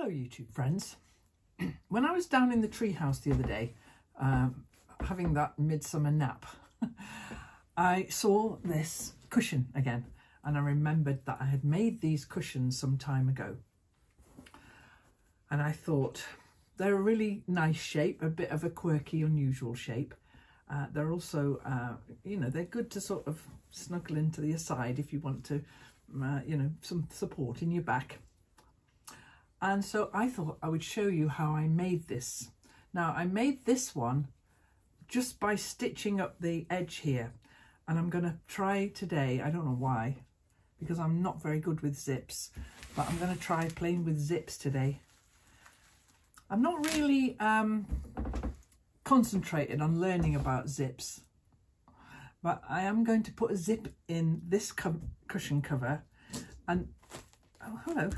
Hello YouTube friends. when I was down in the treehouse the other day, um, having that midsummer nap, I saw this cushion again and I remembered that I had made these cushions some time ago. And I thought they're a really nice shape, a bit of a quirky, unusual shape. Uh, they're also, uh, you know, they're good to sort of snuggle into the side if you want to, uh, you know, some support in your back. And so I thought I would show you how I made this. Now I made this one just by stitching up the edge here. And I'm going to try today, I don't know why, because I'm not very good with zips, but I'm going to try playing with zips today. I'm not really um, concentrated on learning about zips, but I am going to put a zip in this co cushion cover and, oh, hello,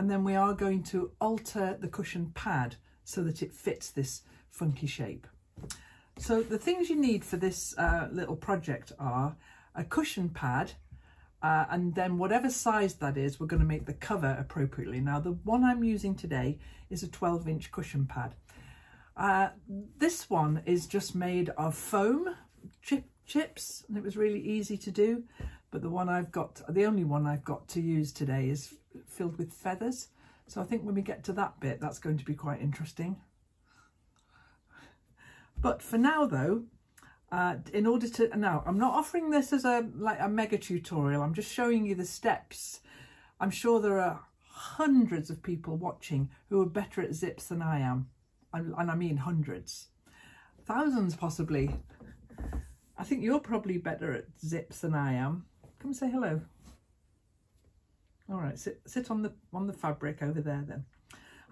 and then we are going to alter the cushion pad so that it fits this funky shape. So the things you need for this uh, little project are a cushion pad uh, and then whatever size that is, we're going to make the cover appropriately. Now the one I'm using today is a 12 inch cushion pad. Uh, this one is just made of foam chip, chips and it was really easy to do but the one I've got, the only one I've got to use today is filled with feathers. So I think when we get to that bit, that's going to be quite interesting. But for now though, uh, in order to, now I'm not offering this as a like a mega tutorial, I'm just showing you the steps. I'm sure there are hundreds of people watching who are better at zips than I am. And, and I mean hundreds. Thousands possibly. I think you're probably better at zips than I am. Come say hello. All right, sit, sit on the on the fabric over there then.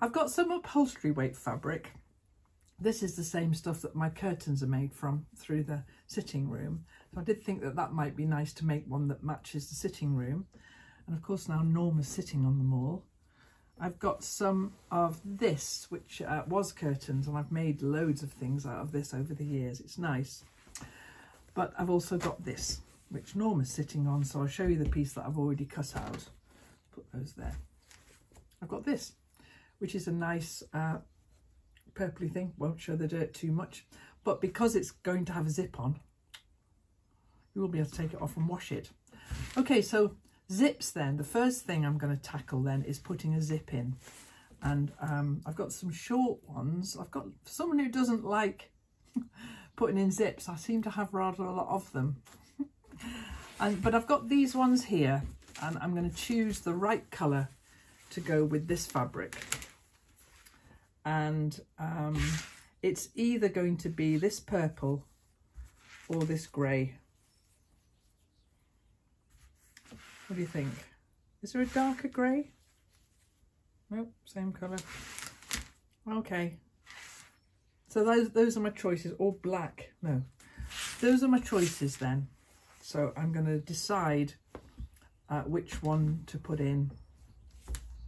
I've got some upholstery weight fabric. This is the same stuff that my curtains are made from through the sitting room. So I did think that that might be nice to make one that matches the sitting room. And of course now Norma's sitting on them all. I've got some of this, which uh, was curtains, and I've made loads of things out of this over the years. It's nice. But I've also got this, which Norma's sitting on. So I'll show you the piece that I've already cut out put those there. I've got this, which is a nice uh, purpley thing. Won't show the dirt too much, but because it's going to have a zip on, you will be able to take it off and wash it. Okay, so zips then. The first thing I'm going to tackle then is putting a zip in. And um, I've got some short ones. I've got someone who doesn't like putting in zips. I seem to have rather a lot of them. And But I've got these ones here and I'm going to choose the right colour to go with this fabric. And um, it's either going to be this purple or this grey. What do you think? Is there a darker grey? Nope same colour okay. So those those are my choices. Or black. No. Those are my choices then so I'm going to decide uh, which one to put in.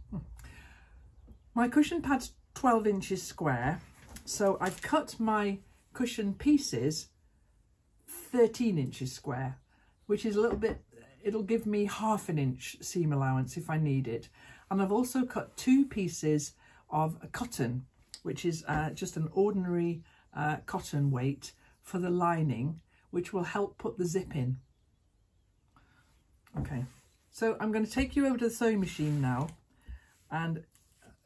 Hmm. My cushion pad's 12 inches square, so I've cut my cushion pieces 13 inches square, which is a little bit, it'll give me half an inch seam allowance if I need it. And I've also cut two pieces of cotton, which is uh, just an ordinary uh, cotton weight for the lining, which will help put the zip in. Okay. So I'm going to take you over to the sewing machine now and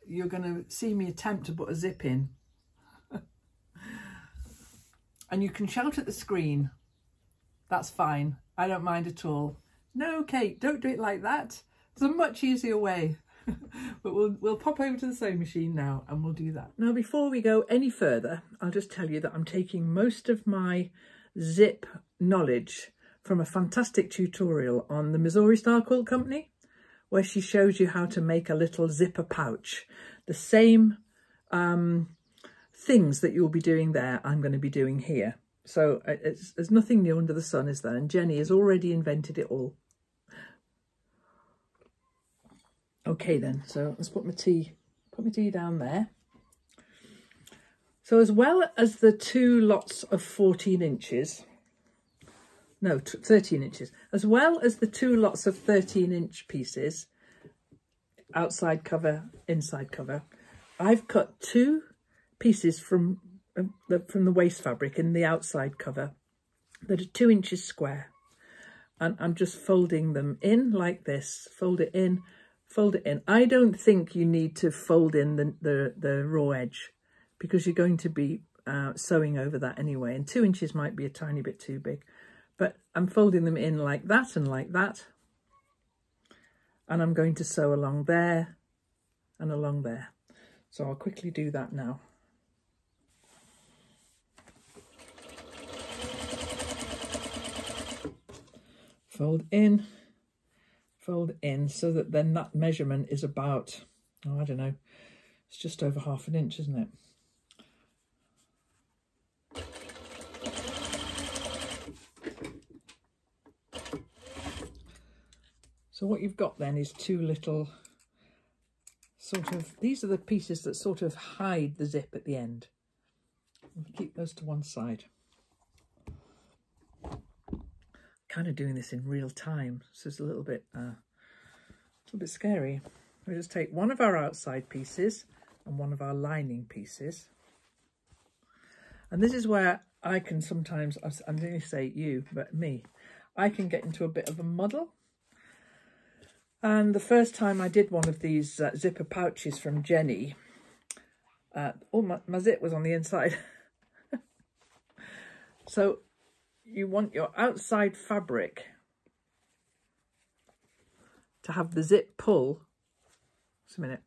you're going to see me attempt to put a zip in. and you can shout at the screen. That's fine. I don't mind at all. No, Kate, don't do it like that. There's a much easier way. but we'll, we'll pop over to the sewing machine now and we'll do that. Now, before we go any further, I'll just tell you that I'm taking most of my zip knowledge from a fantastic tutorial on the Missouri Star Quilt Company, where she shows you how to make a little zipper pouch. The same um, things that you'll be doing there, I'm going to be doing here. So uh, there's nothing new under the sun, is there? And Jenny has already invented it all. Okay then, so let's put my tea, put my tea down there. So as well as the two lots of 14 inches, no, 13 inches, as well as the two lots of 13 inch pieces. outside cover, inside cover. I've cut two pieces from the, from the waste fabric in the outside cover that are two inches square. And I'm just folding them in like this, fold it in, fold it in. I don't think you need to fold in the, the, the raw edge because you're going to be uh, sewing over that anyway. And two inches might be a tiny bit too big. But I'm folding them in like that and like that. And I'm going to sew along there and along there. So I'll quickly do that now. Fold in, fold in, so that then that measurement is about, oh, I don't know, it's just over half an inch, isn't it? So what you've got then is two little sort of, these are the pieces that sort of hide the zip at the end. keep those to one side. Kind of doing this in real time, so it's a little bit, uh, a little bit scary. We just take one of our outside pieces and one of our lining pieces. And this is where I can sometimes, I'm going to say you, but me, I can get into a bit of a muddle and the first time I did one of these uh, zipper pouches from Jenny, uh, oh, my, my zip was on the inside. so you want your outside fabric to have the zip pull. Just a minute.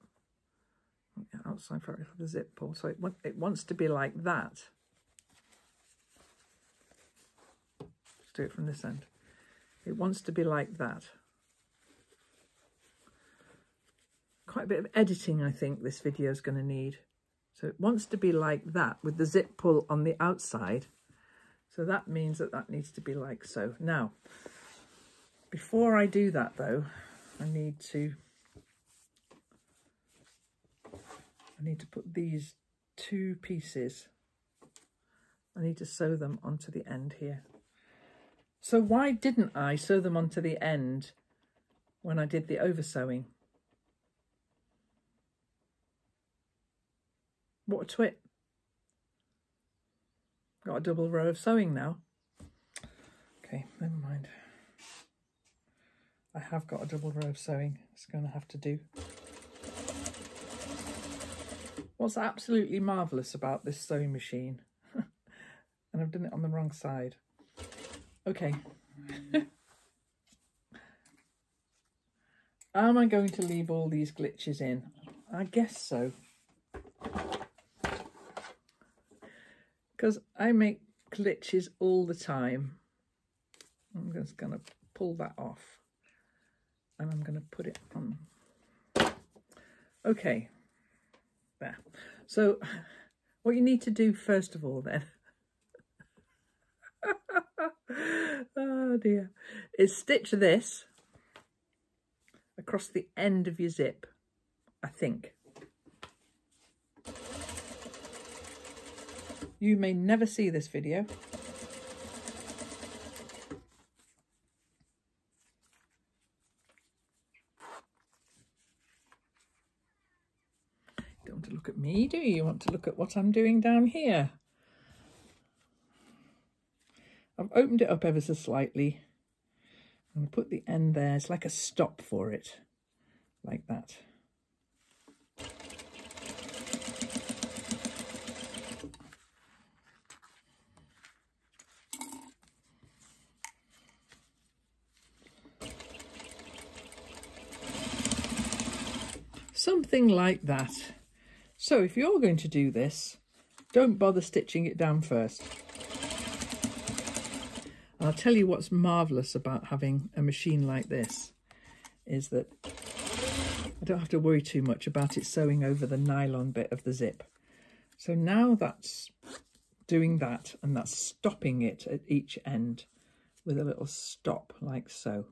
Outside fabric the zip pull. So it, it wants to be like that. Let's do it from this end. It wants to be like that. Quite a bit of editing, I think, this video is going to need. So it wants to be like that with the zip pull on the outside. So that means that that needs to be like so. Now, before I do that though, I need to I need to put these two pieces, I need to sew them onto the end here. So why didn't I sew them onto the end when I did the over sewing? What a twit. Got a double row of sewing now. Okay, never mind. I have got a double row of sewing. It's going to have to do. What's absolutely marvellous about this sewing machine, and I've done it on the wrong side. Okay. Am I going to leave all these glitches in? I guess so. Because I make glitches all the time. I'm just going to pull that off and I'm going to put it on. Okay, there. So what you need to do first of all then, oh dear, is stitch this across the end of your zip, I think. You may never see this video. You don't want to look at me, do you? You want to look at what I'm doing down here. I've opened it up ever so slightly. I'm going to put the end there. It's like a stop for it, like that. Something like that. So if you're going to do this, don't bother stitching it down first. I'll tell you what's marvellous about having a machine like this is that I don't have to worry too much about it sewing over the nylon bit of the zip. So now that's doing that and that's stopping it at each end with a little stop like so.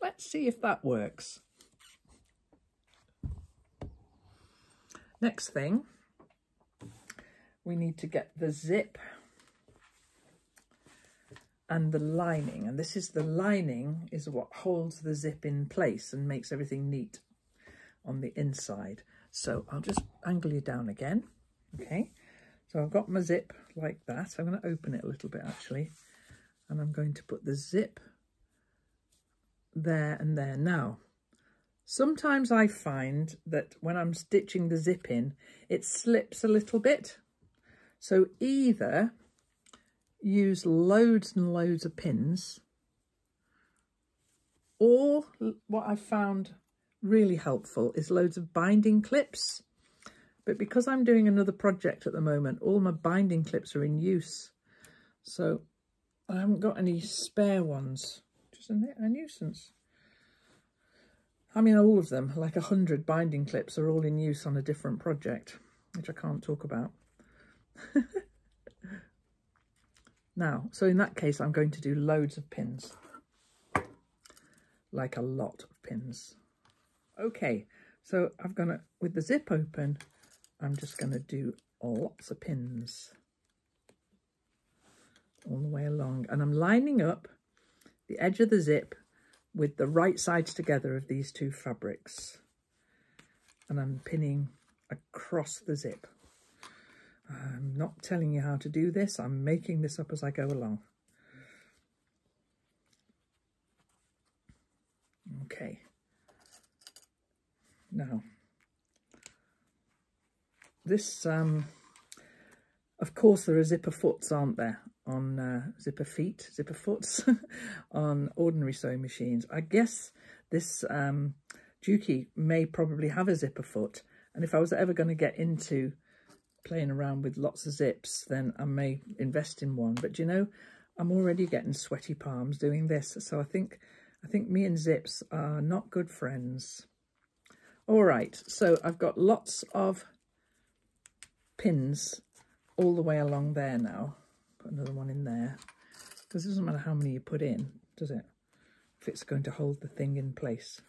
Let's see if that works. Next thing, we need to get the zip and the lining. And this is the lining is what holds the zip in place and makes everything neat on the inside. So I'll just angle you down again. Okay, so I've got my zip like that. I'm going to open it a little bit actually. And I'm going to put the zip there and there. Now, sometimes I find that when I'm stitching the zip in, it slips a little bit. So either use loads and loads of pins or what I've found really helpful is loads of binding clips. But because I'm doing another project at the moment, all my binding clips are in use. So I haven't got any spare ones. Just a, a nuisance. I mean, all of them, like a hundred binding clips, are all in use on a different project, which I can't talk about. now, so in that case, I'm going to do loads of pins like a lot of pins. Okay, so I'm going to, with the zip open, I'm just going to do lots of pins all the way along. And I'm lining up the edge of the zip with the right sides together of these two fabrics. And I'm pinning across the zip. I'm not telling you how to do this. I'm making this up as I go along. Okay. Now, this, um, of course, there are zipper foots, aren't there, on uh, zipper feet, zipper foots on ordinary sewing machines. I guess this um, Juki may probably have a zipper foot, and if I was ever going to get into playing around with lots of zips, then I may invest in one. But you know, I'm already getting sweaty palms doing this, so I think I think me and Zips are not good friends. All right, so I've got lots of pins all the way along there now. Another one in there. Because it doesn't matter how many you put in, does it? If it's going to hold the thing in place.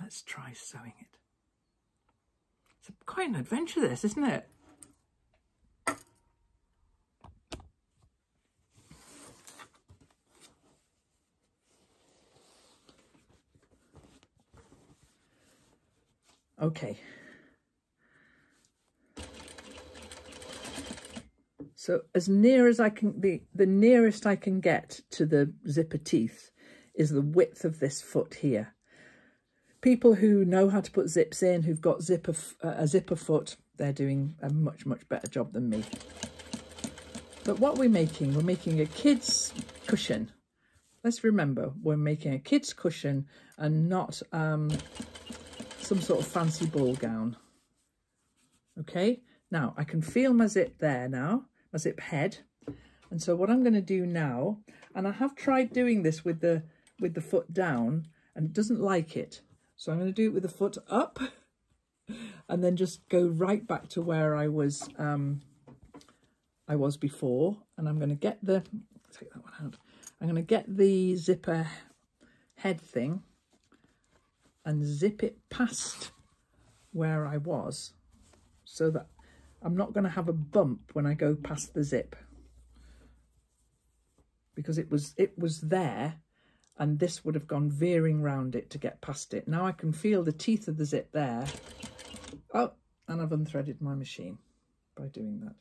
Let's try sewing it. It's quite an adventure this, isn't it? Okay. So as near as I can, the, the nearest I can get to the zipper teeth is the width of this foot here. People who know how to put zips in, who've got zipper, uh, a zipper foot, they're doing a much, much better job than me. But what we're making, we're making a kid's cushion. Let's remember, we're making a kid's cushion and not um, some sort of fancy ball gown. Okay, now I can feel my zip there now, my zip head. And so what I'm going to do now, and I have tried doing this with the with the foot down and it doesn't like it. So I'm going to do it with the foot up and then just go right back to where I was um, I was before. And I'm going to get the, take that one out. I'm going to get the zipper head thing and zip it past where I was so that I'm not going to have a bump when I go past the zip because it was it was there and this would have gone veering round it to get past it. Now I can feel the teeth of the zip there. Oh, and I've unthreaded my machine by doing that.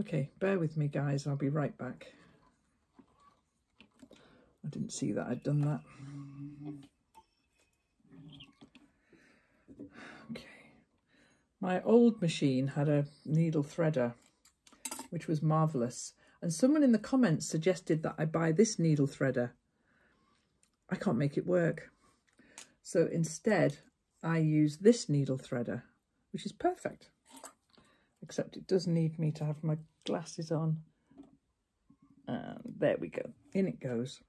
Okay, bear with me guys, I'll be right back. I didn't see that I'd done that. My old machine had a needle threader, which was marvellous. And someone in the comments suggested that I buy this needle threader. I can't make it work. So instead, I use this needle threader, which is perfect. Except it does need me to have my glasses on. And there we go. In it goes.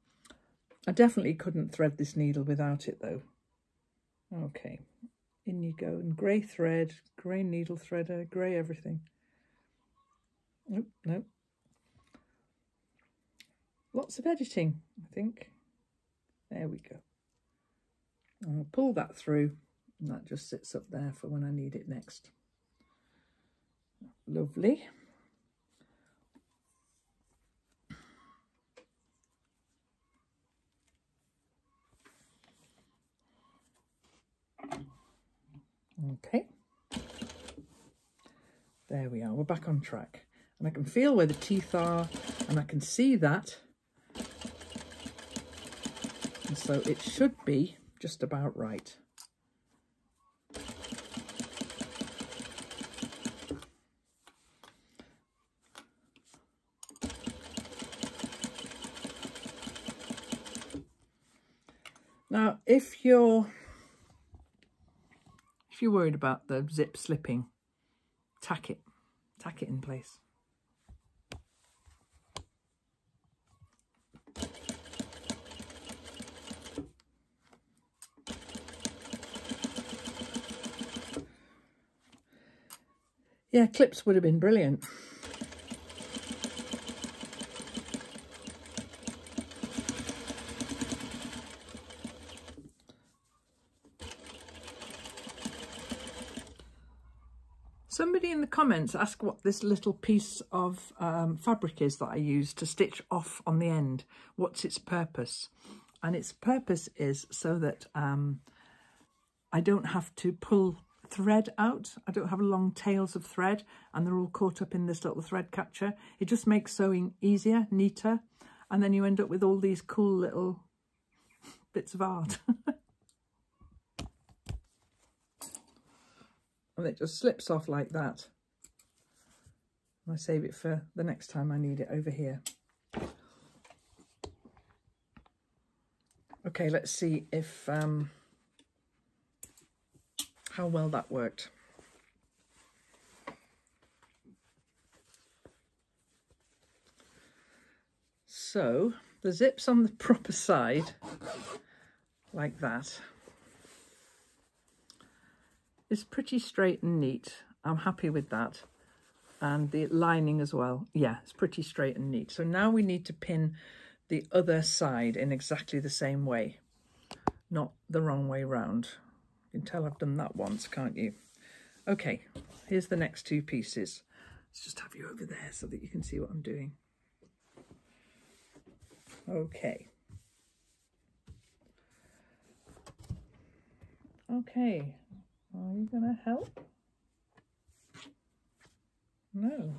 I definitely couldn't thread this needle without it, though. Okay, in you go. And grey thread, grey needle threader, grey everything. Nope, nope. Lots of editing, I think. There we go. I'll pull that through and that just sits up there for when I need it next. Lovely. Okay. There we are, we're back on track. And I can feel where the teeth are and I can see that. And so it should be just about right. Now, if you're if you're worried about the zip slipping, tack it, tack it in place. Yeah, clips would have been brilliant. Somebody in the comments ask what this little piece of um, fabric is that I use to stitch off on the end. What's its purpose? And its purpose is so that um, I don't have to pull thread out. I don't have long tails of thread and they're all caught up in this little thread catcher. It just makes sewing easier, neater. And then you end up with all these cool little bits of art. and it just slips off like that. I save it for the next time I need it over here. Okay, let's see if um, how well that worked. So the zip's on the proper side, like that. It's pretty straight and neat. I'm happy with that. And the lining as well. Yeah, it's pretty straight and neat. So now we need to pin the other side in exactly the same way, not the wrong way round. You can tell I've done that once, can't you? Okay, here's the next two pieces. Let's just have you over there so that you can see what I'm doing. Okay. Okay, are you going to help? No.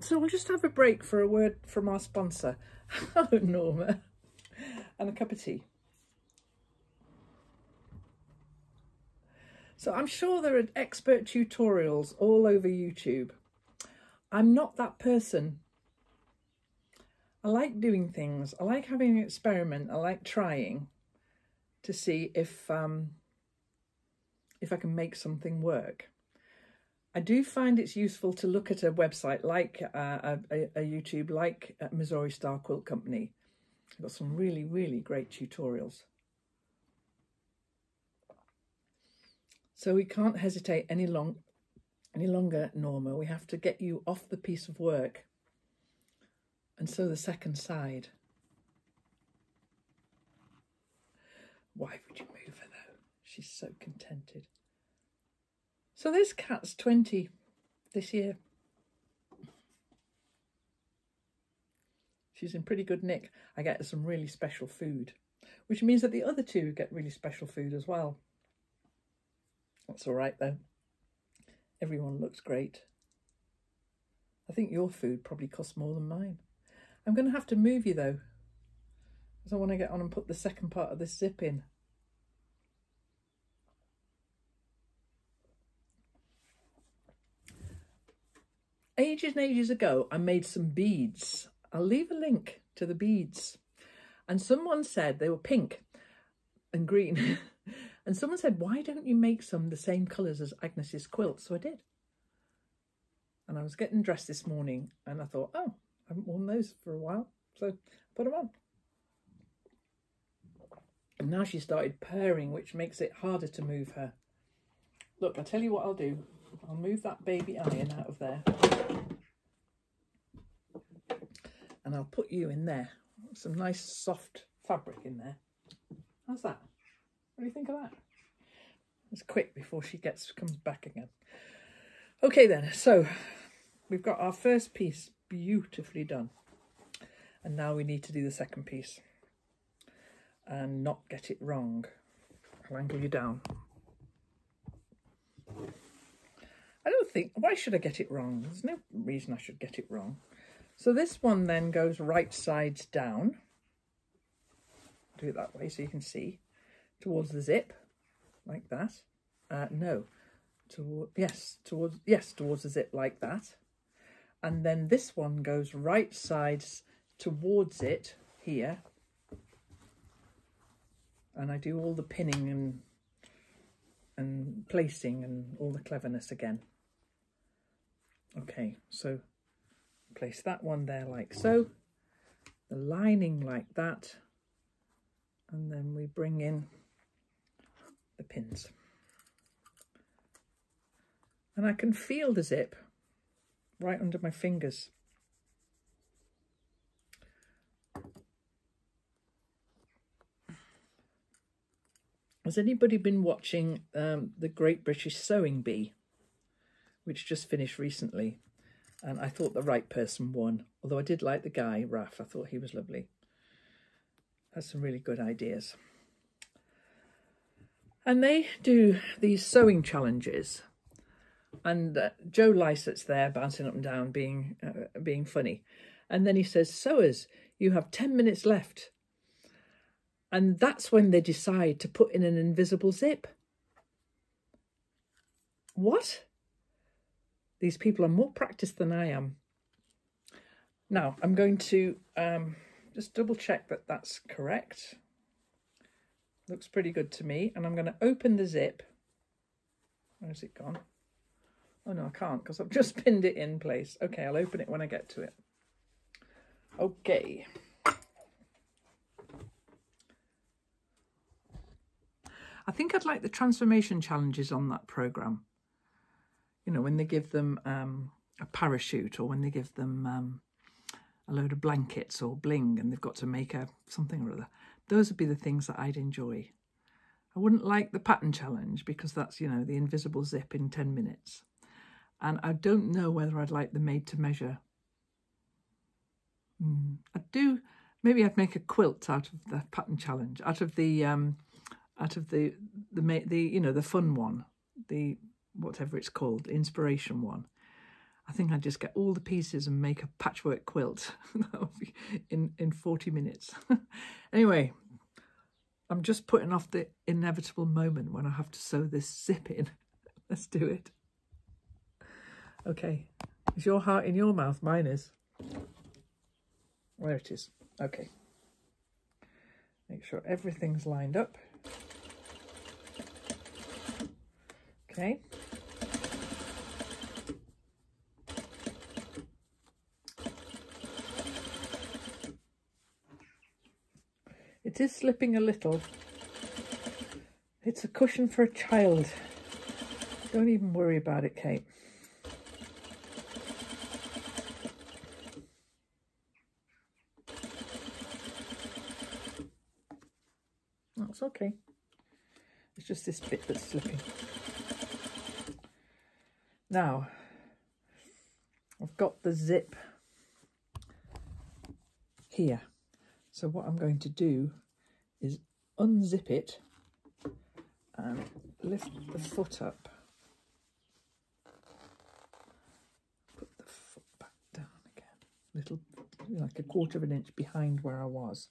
So we'll just have a break for a word from our sponsor. oh, Norma. And a cup of tea. So I'm sure there are expert tutorials all over YouTube. I'm not that person I like doing things. I like having an experiment. I like trying to see if um, if I can make something work. I do find it's useful to look at a website like uh, a, a, YouTube, like Missouri Star Quilt Company. I've got some really, really great tutorials. So we can't hesitate any long, any longer, Norma. We have to get you off the piece of work and so the second side. Why would you move her though? She's so contented. So this cat's 20 this year. She's in pretty good nick. I get some really special food, which means that the other two get really special food as well. That's all right though. Everyone looks great. I think your food probably costs more than mine. I'm going to have to move you though, I want to get on and put the second part of this zip in. Ages and ages ago, I made some beads. I'll leave a link to the beads. And someone said they were pink and green. and someone said, why don't you make some the same colours as Agnes's quilt? So I did. And I was getting dressed this morning and I thought, oh, I haven't worn those for a while, so I put them on. And now she started purring, which makes it harder to move her. Look, I'll tell you what I'll do. I'll move that baby iron out of there. And I'll put you in there. Some nice soft fabric in there. How's that? What do you think of that? It's quick before she gets comes back again. Okay then, so we've got our first piece beautifully done. And now we need to do the second piece. And not get it wrong. I'll angle you down. I don't think, why should I get it wrong? There's no reason I should get it wrong. So this one then goes right sides down. Do it that way so you can see. Towards the zip, like that. Uh, no, toward, yes, towards, yes, towards the zip like that. And then this one goes right sides towards it here. And I do all the pinning and and placing and all the cleverness again. Okay, so place that one there like so, the lining like that, and then we bring in the pins. And I can feel the zip right under my fingers. Has anybody been watching um, the Great British Sewing Bee, which just finished recently? And I thought the right person won, although I did like the guy, Raf. I thought he was lovely. Has some really good ideas. And they do these sewing challenges. And uh, Joe Lycett's there bouncing up and down, being uh, being funny. And then he says, Sewers, you have 10 minutes left and that's when they decide to put in an invisible zip. What? These people are more practiced than I am. Now, I'm going to um, just double check that that's correct. Looks pretty good to me. And I'm going to open the zip. Where's it gone? Oh, no, I can't because I've just pinned it in place. Okay, I'll open it when I get to it. Okay. I think I'd like the transformation challenges on that program. You know, when they give them um, a parachute or when they give them um, a load of blankets or bling and they've got to make a something or other. Those would be the things that I'd enjoy. I wouldn't like the pattern challenge because that's, you know, the invisible zip in 10 minutes. And I don't know whether I'd like the made to measure. Mm, I do, maybe I'd make a quilt out of the pattern challenge, out of the um, out of the the the you know the fun one, the whatever it's called, the inspiration one. I think I'd just get all the pieces and make a patchwork quilt in in 40 minutes. anyway, I'm just putting off the inevitable moment when I have to sew this zip in. Let's do it. Okay, is your heart in your mouth? Mine is. Where it is. Okay. Make sure everything's lined up. Okay. It is slipping a little. It's a cushion for a child. Don't even worry about it, Kate. That's okay. It's just this bit that's slipping. Now, I've got the zip here. So what I'm going to do is unzip it and lift the foot up. Put the foot back down again. Little, like a quarter of an inch behind where I was.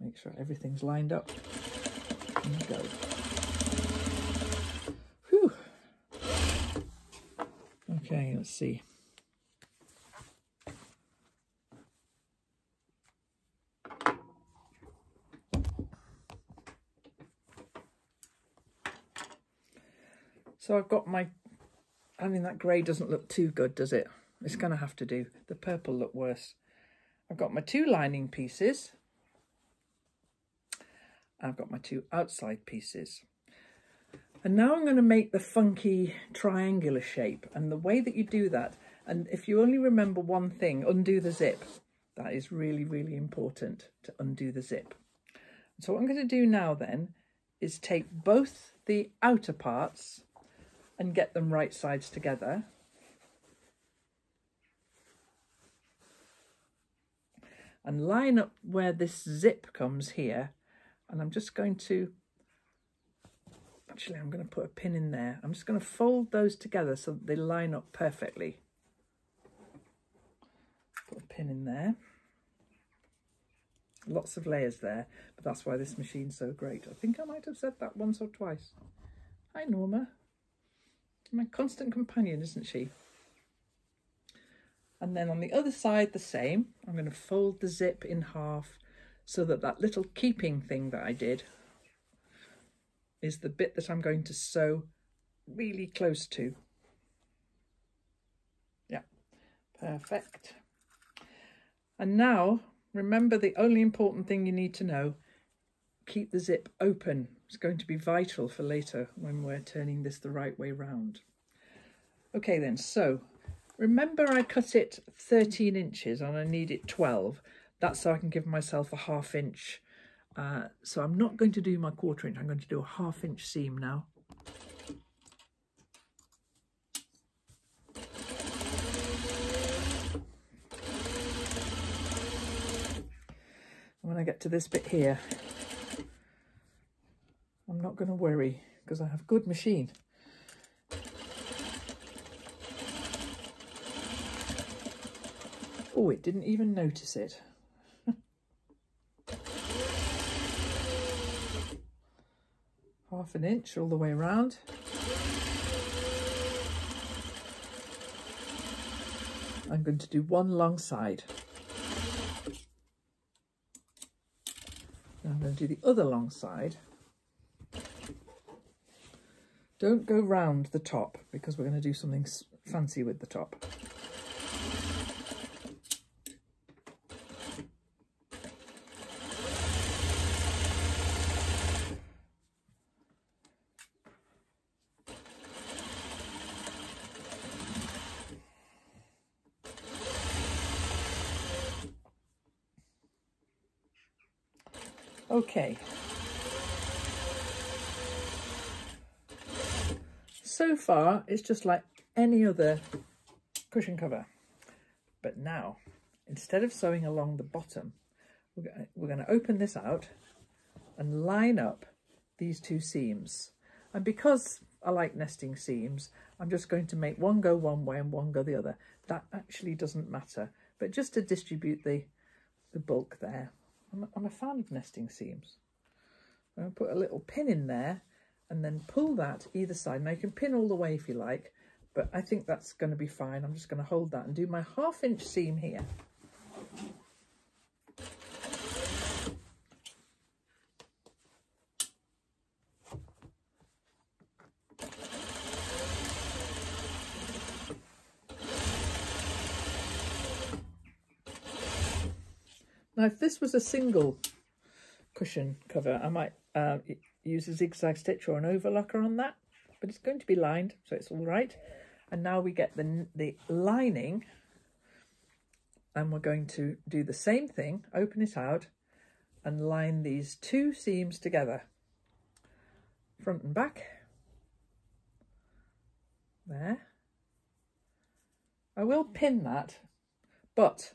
Make sure everything's lined up and go. Okay, let's see. So I've got my, I mean, that grey doesn't look too good, does it? It's going to have to do. The purple look worse. I've got my two lining pieces. I've got my two outside pieces. And now I'm going to make the funky triangular shape. And the way that you do that, and if you only remember one thing, undo the zip. That is really, really important to undo the zip. So what I'm going to do now then is take both the outer parts and get them right sides together. And line up where this zip comes here and I'm just going to, actually I'm going to put a pin in there. I'm just going to fold those together so that they line up perfectly. Put a pin in there. Lots of layers there, but that's why this machine's so great. I think I might have said that once or twice. Hi Norma. My constant companion, isn't she? And then on the other side, the same. I'm going to fold the zip in half so that that little keeping thing that I did is the bit that I'm going to sew really close to. Yeah, perfect. And now, remember the only important thing you need to know, keep the zip open. It's going to be vital for later when we're turning this the right way round. Okay then, so Remember I cut it 13 inches and I need it 12. That's so I can give myself a half inch. Uh, so I'm not going to do my quarter inch. I'm going to do a half inch seam now. when I get to this bit here, I'm not going to worry because I have good machine. Oh, it didn't even notice it. Half an inch all the way around. I'm going to do one long side. Now I'm going to do the other long side. Don't go round the top because we're going to do something fancy with the top. Okay. So far, it's just like any other cushion cover. But now, instead of sewing along the bottom, we're going to open this out and line up these two seams. And because I like nesting seams, I'm just going to make one go one way and one go the other. That actually doesn't matter, but just to distribute the, the bulk there. I'm, I'm a fan of nesting seams. I'm going to put a little pin in there and then pull that either side. Now you can pin all the way if you like, but I think that's going to be fine. I'm just going to hold that and do my half inch seam here. Now, if this was a single cushion cover, I might uh, use a zigzag stitch or an overlocker on that, but it's going to be lined, so it's all right. And now we get the, the lining, and we're going to do the same thing, open it out, and line these two seams together, front and back. There. I will pin that, but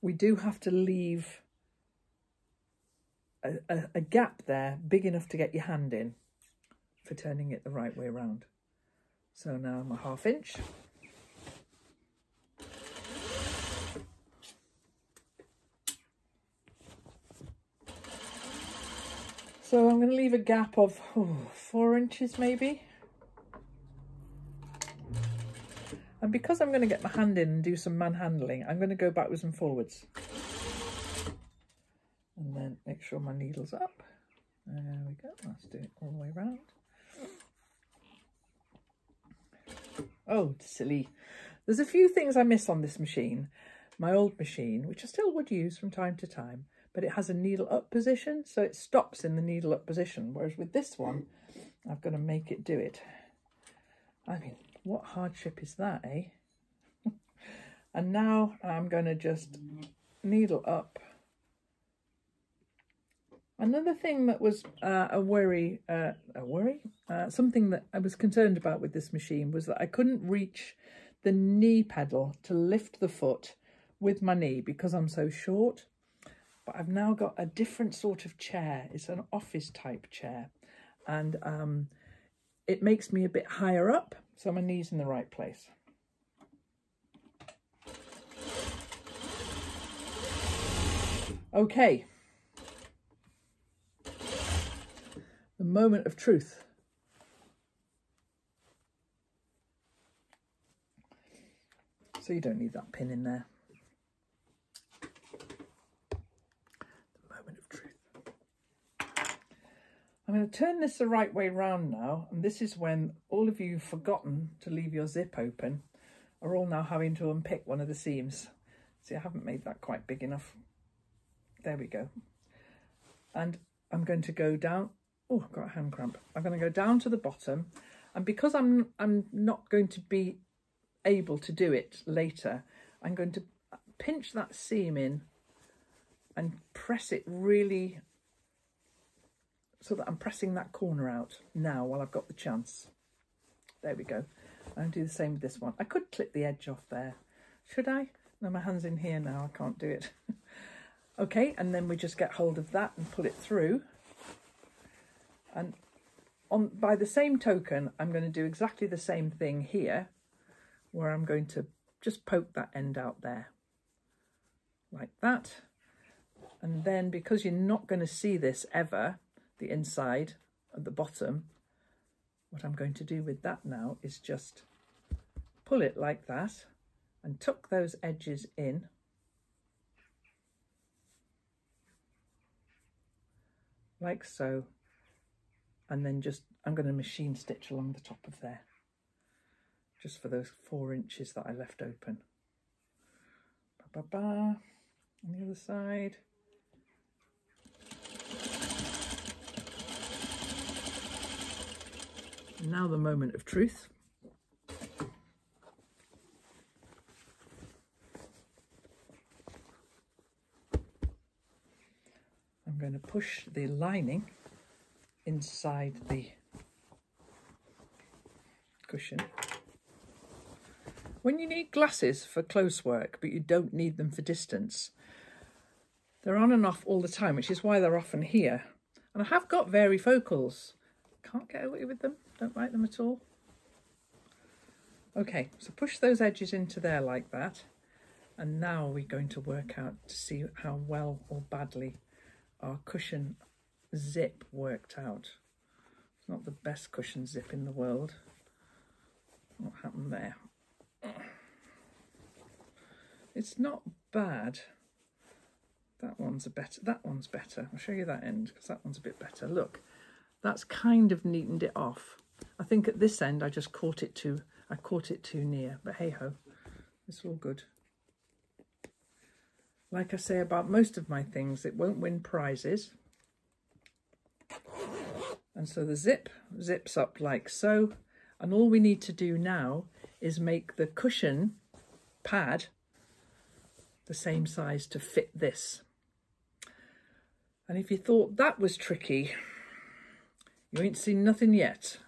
we do have to leave a, a, a, gap there big enough to get your hand in for turning it the right way around. So now I'm a half inch. So I'm going to leave a gap of oh, four inches maybe. And because I'm going to get my hand in and do some manhandling, I'm going to go backwards and forwards. And then make sure my needle's up. There we go. Let's do it all the way around. Oh, silly. There's a few things I miss on this machine. My old machine, which I still would use from time to time, but it has a needle up position, so it stops in the needle up position. Whereas with this one, I've got to make it do it. I mean, what hardship is that, eh? and now I'm going to just needle up. Another thing that was uh, a worry, uh, a worry, uh, something that I was concerned about with this machine was that I couldn't reach the knee pedal to lift the foot with my knee because I'm so short. but I've now got a different sort of chair. It's an office type chair and um, it makes me a bit higher up so my knee's in the right place. Okay. The moment of truth. So you don't need that pin in there. The moment of truth. I'm going to turn this the right way round now. And this is when all of you forgotten to leave your zip open are all now having to unpick one of the seams. See, I haven't made that quite big enough. There we go. And I'm going to go down. Oh, I've got a hand cramp. I'm going to go down to the bottom. And because I'm, I'm not going to be able to do it later, I'm going to pinch that seam in and press it really so that I'm pressing that corner out now while I've got the chance. There we go. I'll do the same with this one. I could clip the edge off there. Should I? No, my hand's in here now. I can't do it. okay, and then we just get hold of that and pull it through. And on by the same token, I'm going to do exactly the same thing here, where I'm going to just poke that end out there, like that. And then because you're not going to see this ever, the inside at the bottom, what I'm going to do with that now is just pull it like that and tuck those edges in. Like so. And then just, I'm going to machine stitch along the top of there. Just for those four inches that I left open. Ba, ba, ba. On the other side. Now the moment of truth. I'm going to push the lining inside the cushion. When you need glasses for close work, but you don't need them for distance, they're on and off all the time, which is why they're often here. And I have got varifocals. Can't get away with them. Don't like them at all. Okay, so push those edges into there like that. And now we're going to work out to see how well or badly our cushion zip worked out. It's not the best cushion zip in the world. What happened there? It's not bad. That one's a better. That one's better. I'll show you that end because that one's a bit better. Look, that's kind of neatened it off. I think at this end I just caught it too, I caught it too near, but hey ho, it's all good. Like I say about most of my things, it won't win prizes. And so the zip zips up like so. And all we need to do now is make the cushion pad the same size to fit this. And if you thought that was tricky, you ain't seen nothing yet.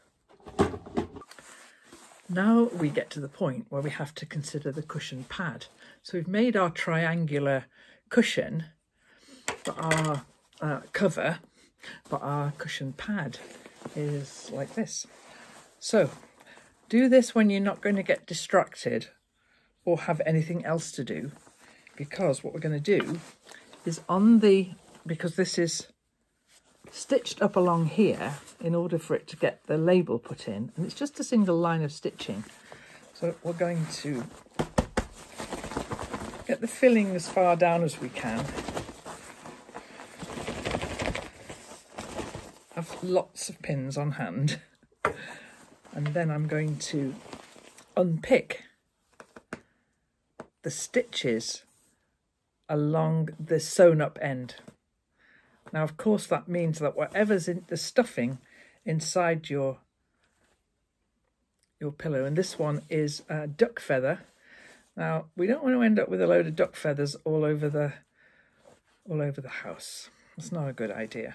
Now we get to the point where we have to consider the cushion pad. So we've made our triangular cushion, for our uh, cover, but our cushion pad is like this. So do this when you're not going to get distracted or have anything else to do because what we're going to do is on the, because this is stitched up along here in order for it to get the label put in. And it's just a single line of stitching. So we're going to get the filling as far down as we can. Have lots of pins on hand. And then I'm going to unpick the stitches along the sewn up end. Now, of course, that means that whatever's in the stuffing inside your your pillow, and this one is a duck feather. Now, we don't want to end up with a load of duck feathers all over the all over the house. That's not a good idea.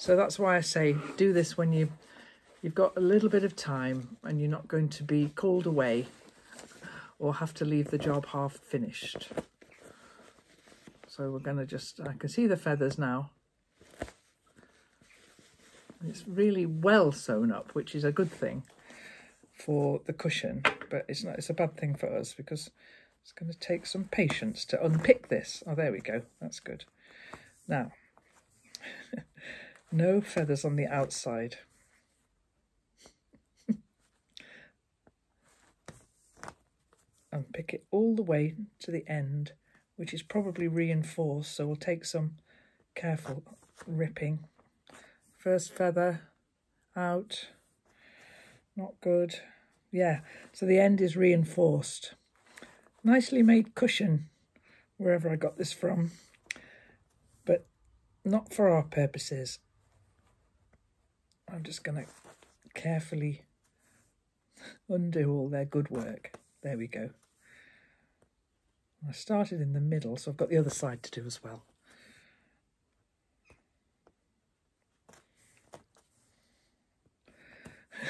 So that's why I say do this when you you've got a little bit of time and you're not going to be called away or have to leave the job half finished. So we're going to just, I can see the feathers now. It's really well sewn up, which is a good thing for the cushion, but it's not. It's a bad thing for us because it's going to take some patience to unpick this. Oh, there we go. That's good. Now, no feathers on the outside. and pick it all the way to the end, which is probably reinforced, so we'll take some careful ripping. First feather out, not good. Yeah, so the end is reinforced. Nicely made cushion, wherever I got this from, but not for our purposes. I'm just going to carefully undo all their good work. There we go. I started in the middle, so I've got the other side to do as well.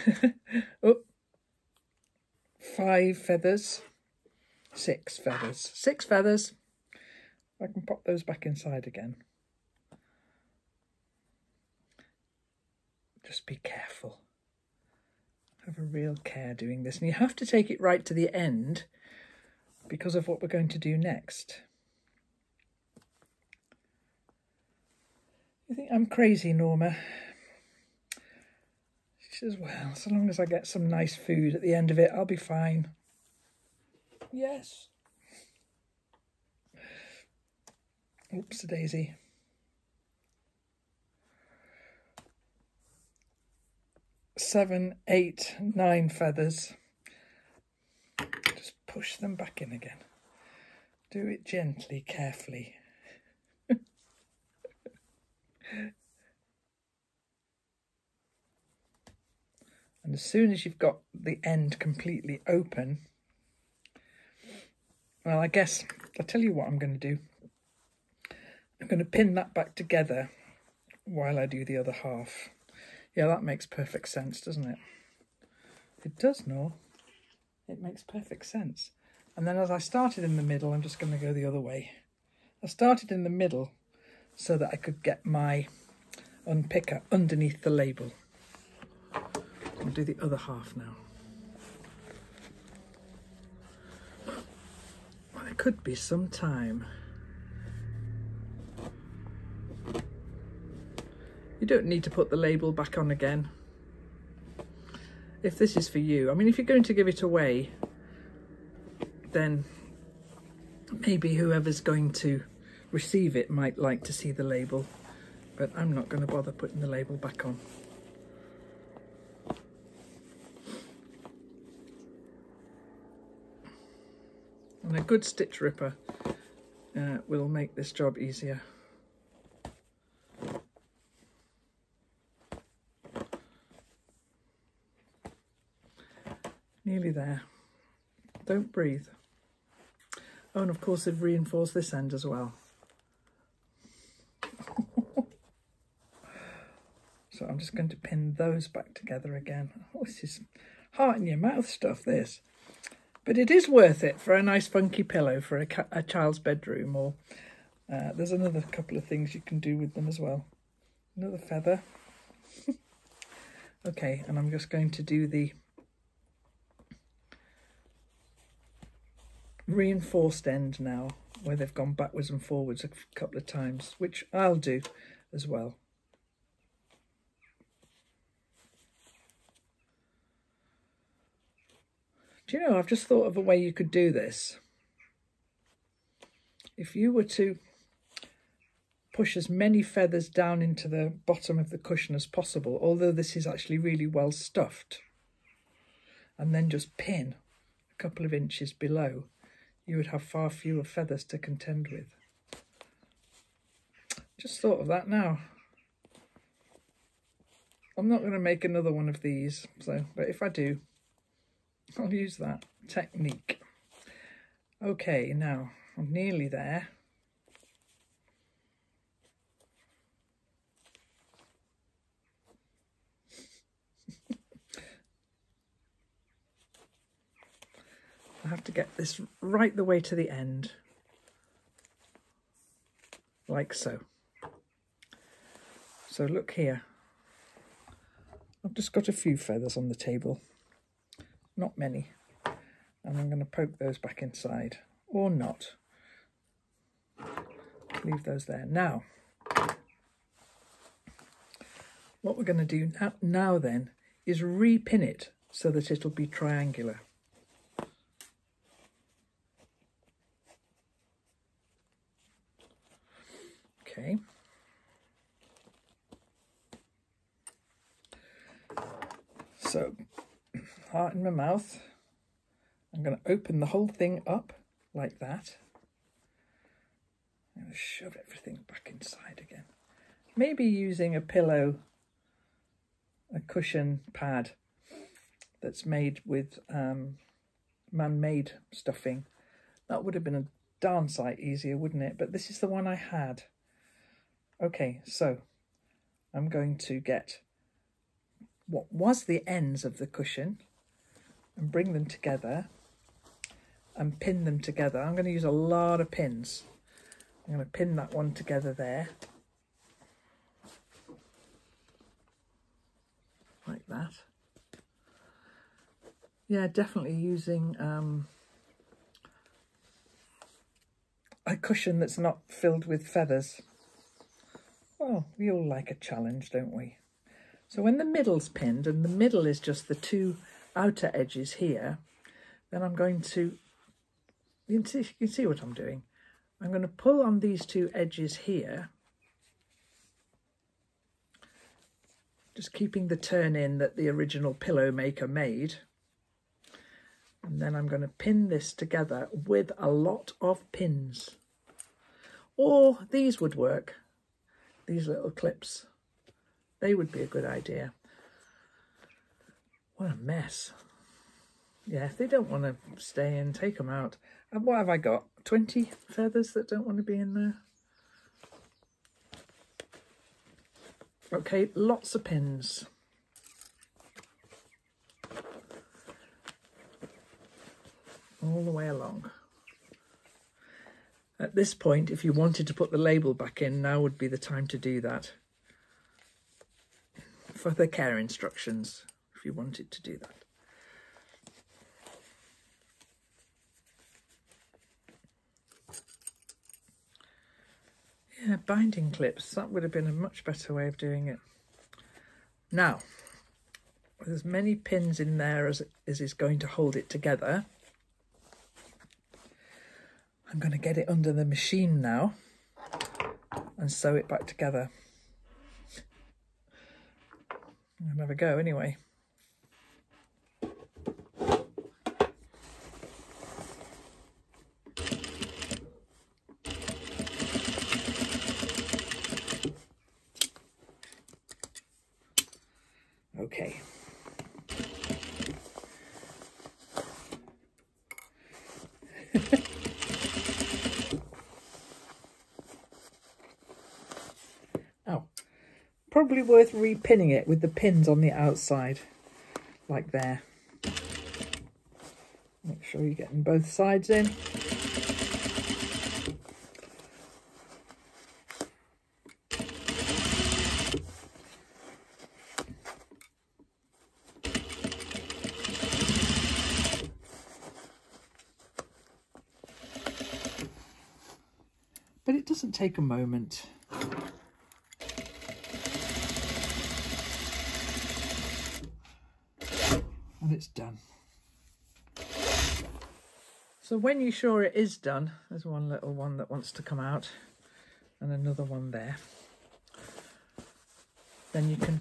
oh, five feathers, six feathers, six feathers. I can pop those back inside again. Just be careful. Have a real care doing this. And you have to take it right to the end because of what we're going to do next. You think I'm crazy, Norma? She says, well, so long as I get some nice food at the end of it, I'll be fine. Yes. Oops, daisy. Seven, eight, nine feathers. Just push them back in again. Do it gently, carefully. And as soon as you've got the end completely open, well, I guess I'll tell you what I'm going to do. I'm going to pin that back together while I do the other half. Yeah, that makes perfect sense, doesn't it? It does, no. It makes perfect sense. And then as I started in the middle, I'm just going to go the other way. I started in the middle so that I could get my unpicker underneath the label. I'll do the other half now. Well, there could be some time. You don't need to put the label back on again. If this is for you, I mean, if you're going to give it away, then maybe whoever's going to receive it might like to see the label, but I'm not going to bother putting the label back on. And a good stitch ripper uh, will make this job easier. Nearly there. Don't breathe. Oh, and of course they've reinforced this end as well. so I'm just going to pin those back together again. Oh, this is heart in your mouth stuff, this. But it is worth it for a nice funky pillow for a, a child's bedroom or uh, there's another couple of things you can do with them as well. Another feather. okay, and I'm just going to do the reinforced end now where they've gone backwards and forwards a couple of times, which I'll do as well. Do you know, I've just thought of a way you could do this. If you were to push as many feathers down into the bottom of the cushion as possible, although this is actually really well stuffed, and then just pin a couple of inches below, you would have far fewer feathers to contend with. Just thought of that now. I'm not going to make another one of these, so but if I do, I'll use that technique. Okay, now I'm nearly there. Have to get this right the way to the end. like so. So look here. I've just got a few feathers on the table, not many. And I'm going to poke those back inside, or not. Leave those there. Now, what we're going to do now, now then is repin it so that it'll be triangular. Okay. So, heart in my mouth. I'm going to open the whole thing up like that. I'm going to shove everything back inside again. Maybe using a pillow, a cushion pad that's made with um, man-made stuffing. That would have been a darn sight easier, wouldn't it? But this is the one I had. Okay, so I'm going to get what was the ends of the cushion and bring them together and pin them together. I'm going to use a lot of pins. I'm going to pin that one together there. Like that. Yeah, definitely using um, a cushion that's not filled with feathers. Well, we all like a challenge, don't we? So when the middle's pinned and the middle is just the two outer edges here, then I'm going to, you can see, you can see what I'm doing. I'm going to pull on these two edges here, just keeping the turn in that the original pillow maker made. And then I'm going to pin this together with a lot of pins. Or these would work, these little clips. They would be a good idea. What a mess. Yeah, if they don't want to stay in, take them out. And what have I got? 20 feathers that don't want to be in there? Okay, lots of pins. All the way along. At this point, if you wanted to put the label back in, now would be the time to do that for the care instructions if you wanted to do that. Yeah, binding clips, that would have been a much better way of doing it. Now, with as many pins in there as, as is going to hold it together, I'm going to get it under the machine now and sew it back together. I'll have a go anyway. Okay. Probably worth repinning it with the pins on the outside, like there. Make sure you're getting both sides in. But it doesn't take a moment. It's done. So when you're sure it is done, there's one little one that wants to come out and another one there. Then you can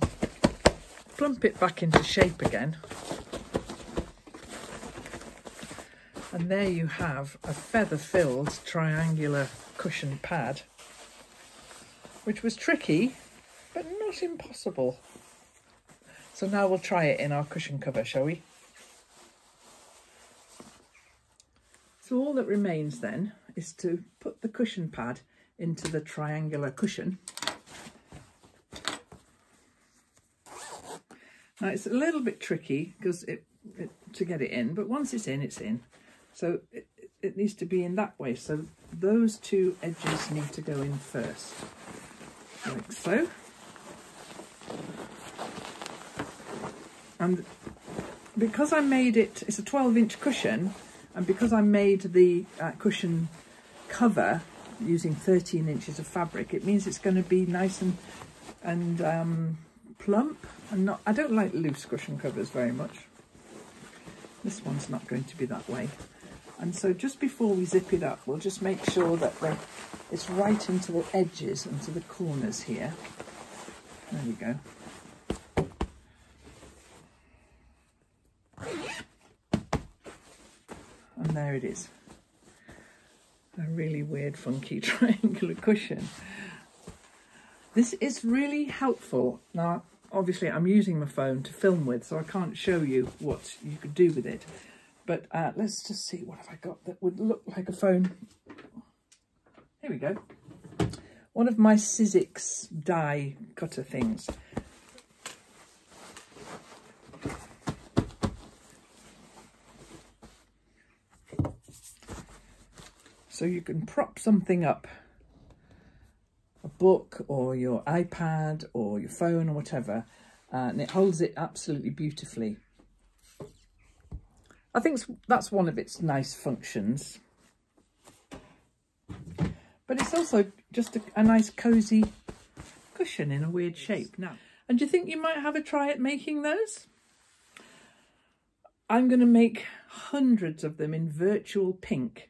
plump it back into shape again. And there you have a feather-filled triangular cushion pad, which was tricky, but not impossible. So now we'll try it in our cushion cover, shall we? So all that remains then is to put the cushion pad into the triangular cushion. Now it's a little bit tricky because it, it, to get it in, but once it's in, it's in. So it, it needs to be in that way. So those two edges need to go in first, like so. And because I made it, it's a 12 inch cushion, and because I made the uh, cushion cover using 13 inches of fabric, it means it's going to be nice and and um, plump. And not, I don't like loose cushion covers very much. This one's not going to be that way. And so just before we zip it up, we'll just make sure that the, it's right into the edges and to the corners here. There we go. And there it is. A really weird, funky triangular cushion. This is really helpful. Now, obviously I'm using my phone to film with, so I can't show you what you could do with it. But uh, let's just see, what have I got that would look like a phone? Here we go. One of my Sizzix die cutter things. So you can prop something up, a book or your iPad or your phone or whatever, uh, and it holds it absolutely beautifully. I think that's one of its nice functions. But it's also just a, a nice cosy cushion in a weird shape now. And do you think you might have a try at making those? I'm going to make hundreds of them in virtual pink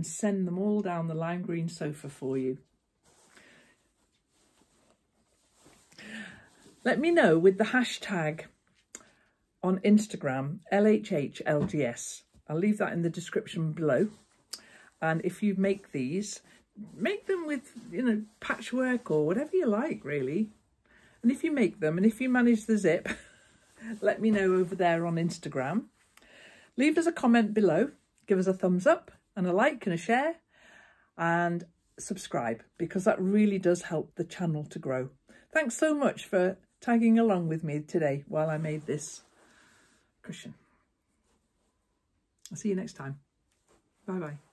and send them all down the lime green sofa for you. Let me know with the hashtag on Instagram, LHHLGS. I'll leave that in the description below. And if you make these, make them with, you know, patchwork or whatever you like, really. And if you make them and if you manage the zip, let me know over there on Instagram. Leave us a comment below. Give us a thumbs up and a like and a share and subscribe because that really does help the channel to grow. Thanks so much for tagging along with me today while I made this cushion. I'll see you next time. Bye bye.